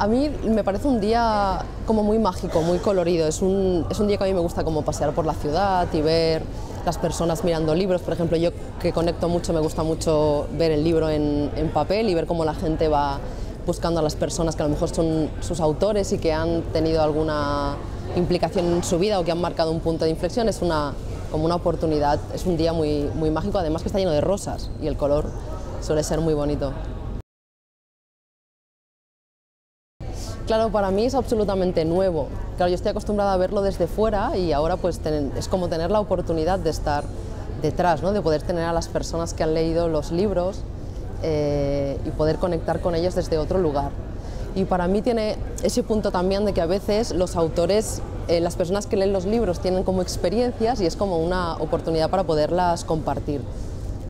A mí me parece un día como muy mágico, muy colorido. Es un, es un día que a mí me gusta como pasear por la ciudad y ver las personas mirando libros. Por ejemplo, yo que conecto mucho, me gusta mucho ver el libro en, papel y ver cómo la gente va buscando a las personas que a lo mejor son sus autores y que han tenido alguna implicación en su vida o que han marcado un punto de inflexión. Es una, como una oportunidad, es un día muy, muy mágico, además que está lleno de rosas y el color suele ser muy bonito. Claro, para mí es absolutamente nuevo. Claro, yo estoy acostumbrada a verlo desde fuera y ahora pues es como tener la oportunidad de estar detrás, ¿no? de poder tener a las personas que han leído los libros eh, y poder conectar con ellos desde otro lugar. Y para mí tiene ese punto también de que a veces los autores, eh, las personas que leen los libros tienen como experiencias y es como una oportunidad para poderlas compartir.